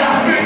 야